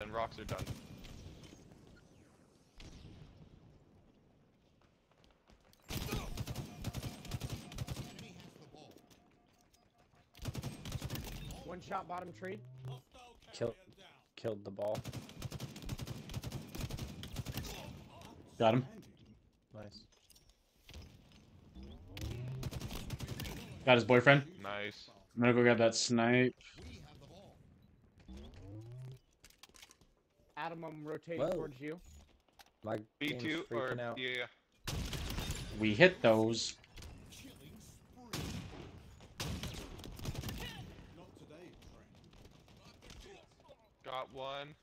and rocks are done. One shot bottom tree. Kill, killed the ball. Got him. Nice. Got his boyfriend. Nice. I'm gonna go grab that snipe. Adam, I'm rotating Whoa. towards you. My B2 or freaking out. yeah, yeah. We hit those. Got one.